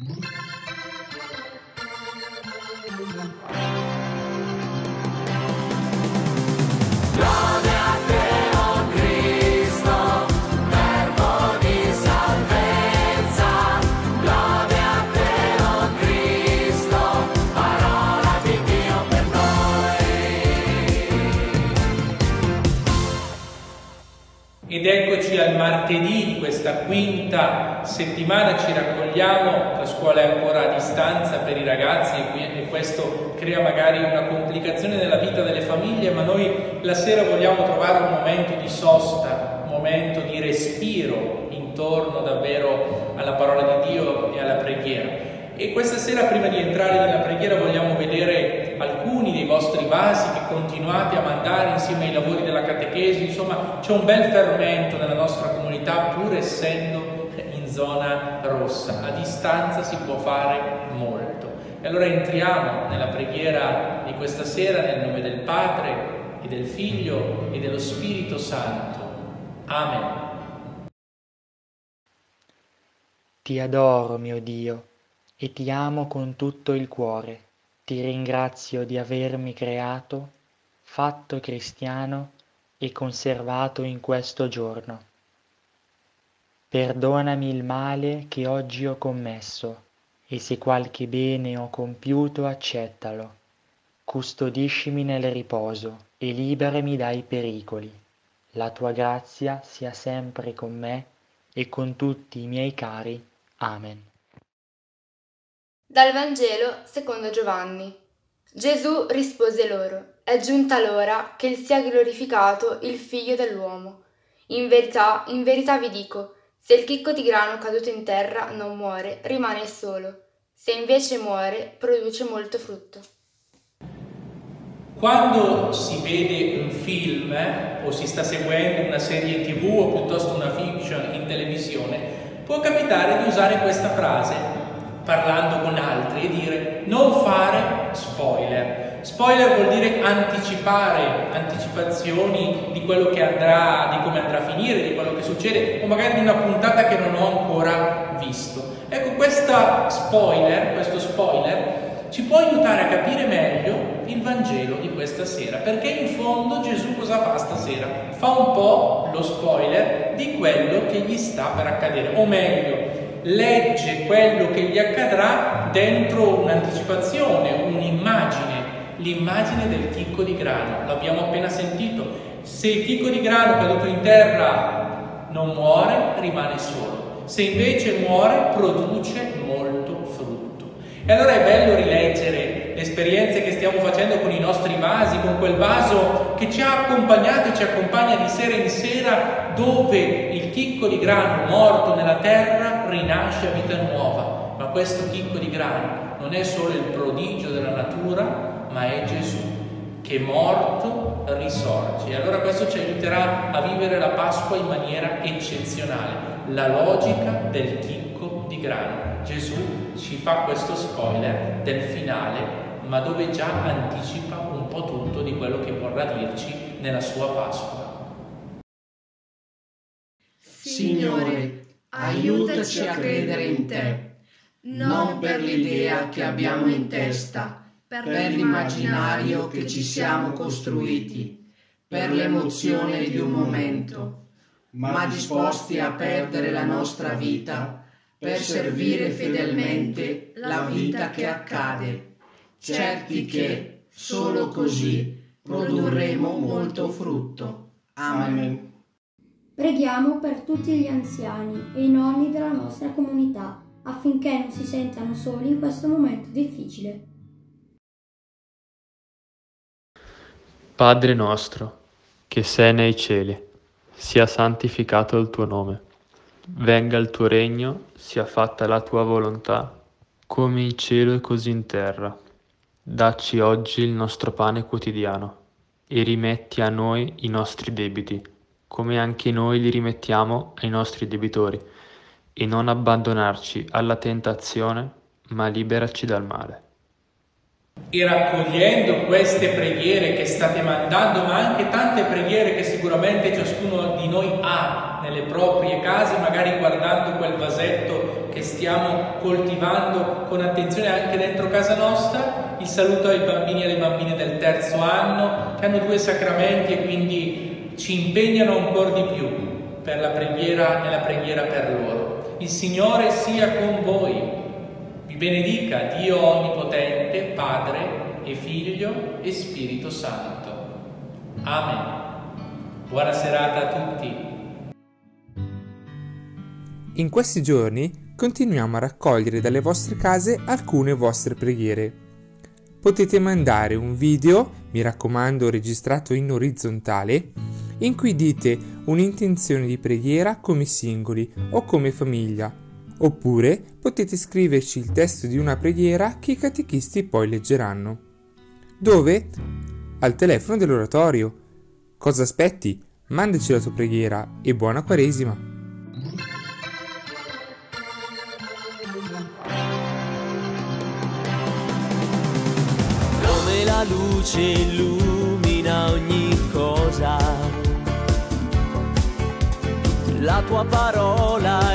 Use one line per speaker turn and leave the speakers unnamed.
Thank you. Al martedì di questa quinta settimana, ci raccogliamo, la scuola è ancora a distanza per i ragazzi e questo crea magari una complicazione nella vita delle famiglie, ma noi la sera vogliamo trovare un momento di sosta, un momento di respiro intorno davvero alla parola di Dio e alla preghiera. E questa sera, prima di entrare nella preghiera, vogliamo vedere alcuni dei vostri vasi che continuate a mandare insieme ai lavori della catechesi. Insomma, c'è un bel fermento nella nostra comunità, pur essendo in zona rossa. A distanza si può fare molto. E allora entriamo nella preghiera di questa sera nel nome del Padre e del Figlio e dello Spirito Santo. Amen.
Ti adoro, mio Dio e ti amo con tutto il cuore. Ti ringrazio di avermi creato, fatto cristiano e conservato in questo giorno. Perdonami il male che oggi ho commesso e se qualche bene ho compiuto accettalo. Custodiscimi nel riposo e liberami dai pericoli. La tua grazia sia sempre con me e con tutti i miei cari. Amen.
Dal Vangelo secondo Giovanni. Gesù rispose loro, è giunta l'ora che sia glorificato il figlio dell'uomo. In verità, in verità vi dico, se il chicco di grano caduto in terra non muore, rimane solo. Se invece muore, produce molto frutto.
Quando si vede un film eh, o si sta seguendo una serie tv o piuttosto una fiction in televisione, può capitare di usare questa frase parlando con altri e dire non fare spoiler. Spoiler vuol dire anticipare, anticipazioni di quello che andrà, di come andrà a finire, di quello che succede, o magari di una puntata che non ho ancora visto. Ecco, questa spoiler, questo spoiler ci può aiutare a capire meglio il Vangelo di questa sera, perché in fondo Gesù cosa fa stasera? Fa un po' lo spoiler di quello che gli sta per accadere, o meglio, legge quello che gli accadrà dentro un'anticipazione, un'immagine, l'immagine del chicco di grano. L'abbiamo appena sentito. Se il chicco di grano caduto in terra non muore, rimane solo. Se invece muore, produce molto frutto. E allora è bello esperienze che stiamo facendo con i nostri vasi, con quel vaso che ci ha accompagnato e ci accompagna di sera in sera, dove il chicco di grano morto nella terra rinasce a vita nuova. Ma questo chicco di grano non è solo il prodigio della natura, ma è Gesù che morto risorge. E allora questo ci aiuterà a vivere la Pasqua in maniera eccezionale. La logica del chicco di grano. Gesù ci fa questo spoiler del finale ma dove già anticipa un po' tutto di quello che vorrà dirci nella sua Pasqua.
Signore, aiutaci a credere in te, non per l'idea che abbiamo in testa, per l'immaginario che ci siamo costruiti, per l'emozione di un momento, ma disposti a perdere la nostra vita per servire fedelmente la vita che accade certi che solo così produrremo molto frutto. Amen.
Preghiamo per tutti gli anziani e i nonni della nostra comunità affinché non si sentano soli in questo momento difficile.
Padre nostro, che sei nei cieli, sia santificato il tuo nome. Venga il tuo regno, sia fatta la tua volontà, come in cielo e così in terra. Dacci oggi il nostro pane quotidiano e rimetti a noi i nostri debiti, come anche noi li rimettiamo ai nostri debitori, e non abbandonarci alla tentazione, ma liberaci dal male.
E raccogliendo queste preghiere che state mandando, ma anche tante preghiere che sicuramente ciascuno di noi ha nelle proprie case, magari guardando quel vasetto che stiamo coltivando con attenzione anche dentro casa nostra, il saluto ai bambini e alle bambine del terzo anno che hanno due sacramenti e quindi ci impegnano ancora di più per la preghiera nella preghiera per loro. Il Signore sia con voi benedica Dio Onnipotente, Padre e Figlio e Spirito Santo. Amen. Buona serata a tutti.
In questi giorni continuiamo a raccogliere dalle vostre case alcune vostre preghiere. Potete mandare un video, mi raccomando registrato in orizzontale, in cui dite un'intenzione di preghiera come singoli o come famiglia Oppure potete scriverci il testo di una preghiera che i catechisti poi leggeranno. Dove? Al telefono dell'oratorio. Cosa aspetti? Mandaci la tua preghiera e buona Quaresima!
Come la luce illumina ogni cosa, la tua parola